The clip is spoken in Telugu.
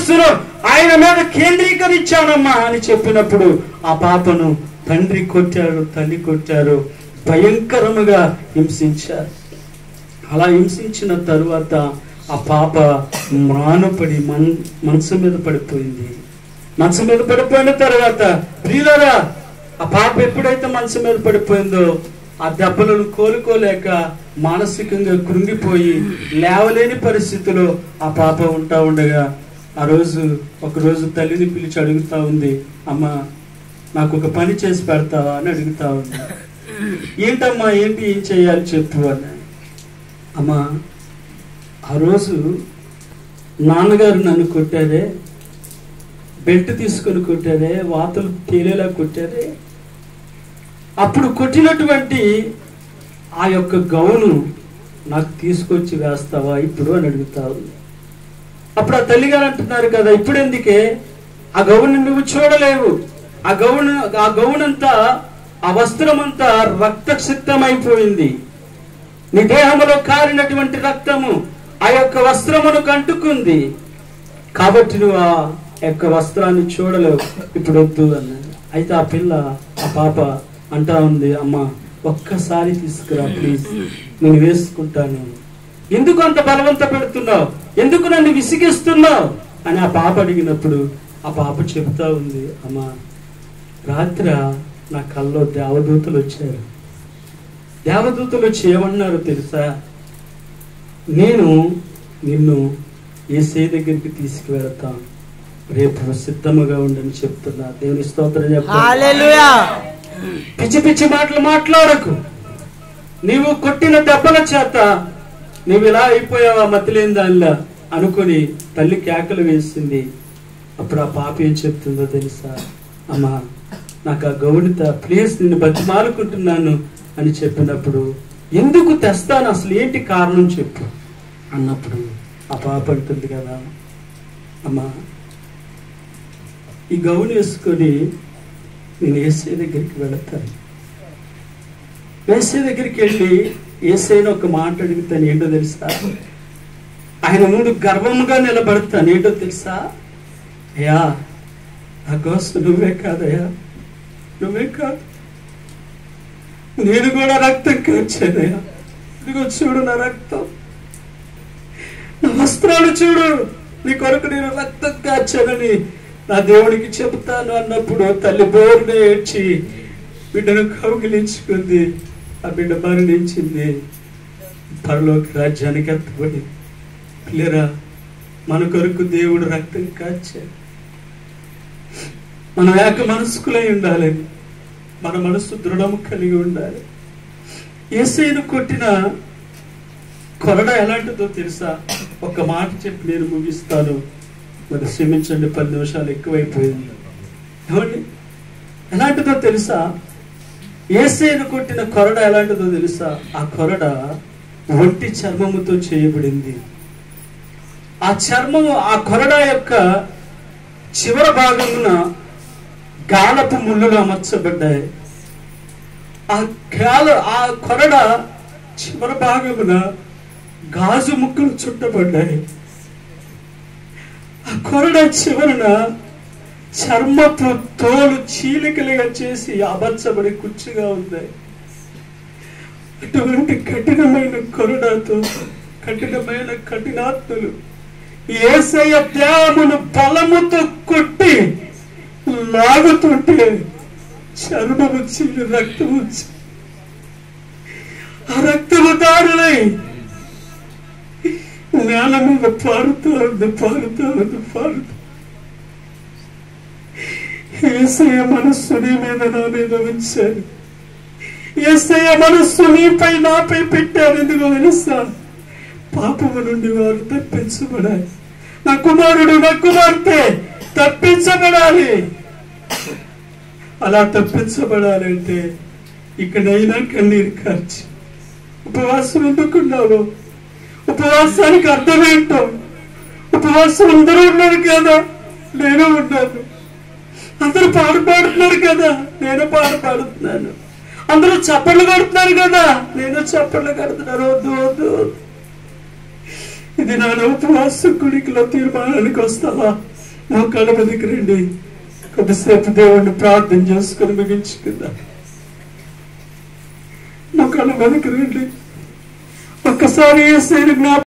మనస్సును ఆయన మీద కేంద్రీకరించానమ్మా అని చెప్పినప్పుడు ఆ పాపను తండ్రి కొట్టారు తల్లి కొట్టారు భయంకరముగా హింసించారు. అలా హింసించిన తరువాత ఆ పాప మానపడి మన్ మనసు మీద పడిపోయింది. మనసు మీద పడిపోయిన తర్వాత ప్రియులరా ఆ పాప ఎప్పుడైతే మనసు మీద పడిపోయిందో ఆ దెబ్బలను కోలుకోలేక మానసికంగా కృంగిపోయి లేవలేని పరిస్థితిలో ఆ పాప ఉంటా ఉండగా ఆ రోజు ఒక రోజు తల్లిని పిలిచి అడుగుతా ఉంది అమ్మ నాకు ఒక పని చేసి పెడతావా? అని అడుగుతా ఉంది. ఏంటమ్మా ఏంటి ఏం చేయాలి అని అమ్మా ఆ రోజు నాన్నగారు నన్ను కొట్టారే బెల్ట్ తీసుకొని కొట్టారే వాతలు తేలేలా కొట్టారే అప్పుడు కొట్టినటువంటి ఆ యొక్క గౌను నాకు తీసుకొచ్చి వేస్తావా ఇప్పుడు? అని అడుగుతా ఉంది. అప్పుడు ఆ తల్లిగారు అంటున్నారు కదా ఇప్పుడు ఎందుకే ఆ గౌను నువ్వు చూడలేవు. ఆ గౌను ఆ గౌనంతా ఆ వస్త్రమంతా రక్తక్షిప్తమైపోయింది నీ దేహంలో కారినటువంటి రక్తము ఆ యొక్క వస్త్రమును కంటుకుంది కాబట్టి నువ్వు ఆ యొక్క వస్త్రాన్ని చూడలేవు. ఇప్పుడు వద్దు అన్నాడు. అయితే ఆ పిల్ల ఆ పాప అంటా ఉంది అమ్మ ఒక్కసారి తీసుకురా ప్లీజ్ నేను వేసుకుంటాను. ఎందుకు అంత బలవంత పెడుతున్నావు? ఎందుకు నన్ను విసిగిస్తున్నావు? అని ఆ పాప అడిగినప్పుడు ఆ పాప చెబుతా ఉంది అమ్మా రాత్రి నా కల్లో దేవదూతలు వచ్చారు. దేవదూతలు వచ్చి ఏమన్నారు తెలుసా? నేను నిన్ను ఏసే దగ్గరికి తీసుకువెళతాను రేపు సిద్ధముగా ఉండని చెప్తున్నా. దేవుని స్తోత్రం చెప్తా పిచ్చి పిచ్చి మాటలు మాట్లాడకు. నీవు కొట్టిన దెబ్బల చేత నువ్వు ఇలా అయిపోయావా మతిలేని దానిలా అనుకుని తల్లి కేకలు వేసింది. అప్పుడు ఆ పాప ఏం చెప్తుందో తెలుసా? అమ్మా నాకు ఆ గౌడిత ప్లీజ్ నిన్ను బతిమాలుకుంటున్నాను అని చెప్పినప్పుడు ఎందుకు తెస్తాను? అసలు ఏంటి కారణం చెప్పు అన్నప్పుడు ఆ పాప అంటుంది కదా. అమ్మా ఈ గౌన్ వేసుకొని నేను ఏసీ దగ్గరికి వెళతాను. ఏసై దగ్గరికి వెళ్ళి ఏసైన ఒక మాట అడుగుతాను ఏంటో తెలుసా? ఆయన ముందు గర్వముగా నిలబడతాను ఏంటో తెలుసా? అయ్యా నా కోసం నువ్వే కాదయ్యా నువ్వే కాదు. నేను కూడా రక్తం కార్చానయ్యా ఇదిగో చూడు నా రక్తం. నా వస్త్రాలు చూడు. నీ కొరకు నేను రక్తం కార్చానని నా దేవుడికి చెబుతాను అన్నప్పుడు తల్లి బోరునే ఏడ్చి బిడ్డను కౌగిలించుకుంది. ఆ బిడ్డ మరణించింది పరలోక రాజ్యానికి ఎత్తబడి లేరా మన కొరకు దేవుడు రక్తం కాచాడు. మనం ఏక మనస్కులై ఉండాలి. మన మనసు దృఢము కలిగి ఉండాలి. ఏసైను కొట్టిన కొరడ ఎలాంటిదో తెలుసా? ఒక మాట చెప్పి నేను ముగిస్తాను. మరి క్షమించండి పది నిమిషాలు ఎక్కువైపోయింది. ఏమండి? ఎలాంటిదో తెలుసా? ఏసైను కొట్టిన కొరడ ఎలాంటిదో తెలుసా? ఆ కొరడ ఒంటి చర్మముతో చేయబడింది. ఆ చర్మము ఆ కొరడ యొక్క చివర భాగమున గాలపు ముళ్ళులు అమర్చబడ్డాయి. ఆ గాల ఆ కొరడ చివరి భాగమున గాజు ముక్కలు చుట్టబడ్డాయి. ఆ కొరడ చివరన చర్మపు తోలు చీలికలుగా చేసి అమర్చబడి కుర్చీగా ఉన్నాయి అటువంటి కఠినమైన కరుణతో కఠినమైన కఠినాత్మలు ఏసయ దేవమును బలముతో కొట్టి లాగుతుంటే చర్మము చీలి రక్తము ఆ రక్తము దారులై నేల మీద పారుతూ ఉంది పారుతూ ఉంది పారుతూ ఏసయ మనస్సు నీ మీద నా మీద ఉంచాను. ఏసయ మనస్సు నీపై నాపై పెట్టారు ఎందుకు తెలుసా? పాపము నుండి వారు తప్పించబడాలి. నా కుమారుడు నా కుమార్తె తప్పించబడాలి. అలా తప్పించబడాలంటే ఇక్కడైనా కన్నీరు ఖర్చు ఉపవాసం ఎందుకున్నావు ఉపవాసానికి అర్థమేంటో ఉపవాసం అందరూ ఉన్నారు కదా? నేను ఉన్నాను. అందరూ పాడు పాడుతున్నారు కదా. నేను పాడు పాడుతున్నాను. అందరూ చప్పట్లు కడుతున్నారు కదా. నేను చప్పట్లు కడుతున్నాను. వద్దు వద్దు ఇది నా ఉపవాస కుడికిలో తీర్మానానికి వస్తావా? నా కళ్ళ దగ్గర రండి. కొద్దిసేపు దేవుణ్ణి ప్రార్థన చేసుకుని ముగించుకుందా. నా కళ్ళ దగ్గర రండి. ఒక్కసారి ఏ జ్ఞాపకం